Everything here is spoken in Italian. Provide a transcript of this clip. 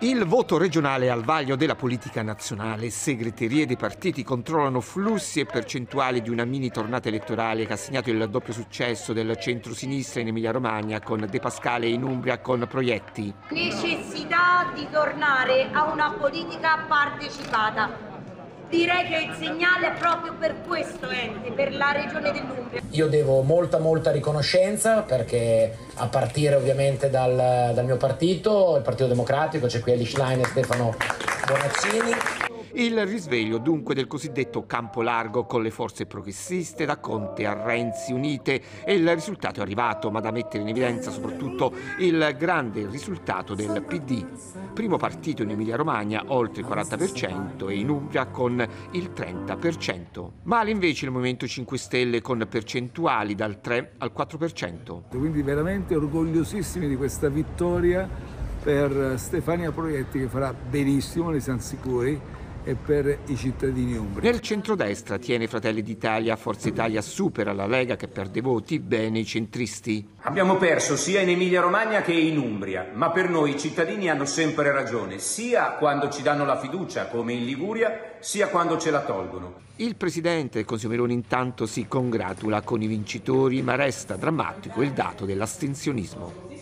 Il voto regionale al vaglio della politica nazionale. Segreterie dei partiti controllano flussi e percentuali di una mini tornata elettorale che ha segnato il doppio successo del centro-sinistra in Emilia-Romagna con De Pascale e in Umbria con Proietti. Necessità di tornare a una politica partecipata direi che il segnale è proprio per questo ente, per la regione dell'Umbria. Io devo molta molta riconoscenza perché a partire ovviamente dal, dal mio partito, il Partito Democratico, c'è qui Eli Schlein e Stefano Bonaccini. Il risveglio dunque del cosiddetto campo largo con le forze progressiste da Conte a Renzi unite e il risultato è arrivato, ma da mettere in evidenza soprattutto il grande risultato del PD. Primo partito in Emilia-Romagna oltre il 40% e in Umbria con il 30%. Male invece il Movimento 5 Stelle con percentuali dal 3 al 4%. Quindi veramente orgogliosissimi di questa vittoria per Stefania Proietti che farà benissimo, ne siamo sicuri e per i cittadini umbri. Nel centrodestra tiene Fratelli d'Italia, Forza Italia supera la Lega che perde voti, bene i centristi. Abbiamo perso sia in Emilia Romagna che in Umbria, ma per noi i cittadini hanno sempre ragione, sia quando ci danno la fiducia come in Liguria, sia quando ce la tolgono. Il presidente Consiglio Meloni intanto si congratula con i vincitori, ma resta drammatico il dato dell'astensionismo.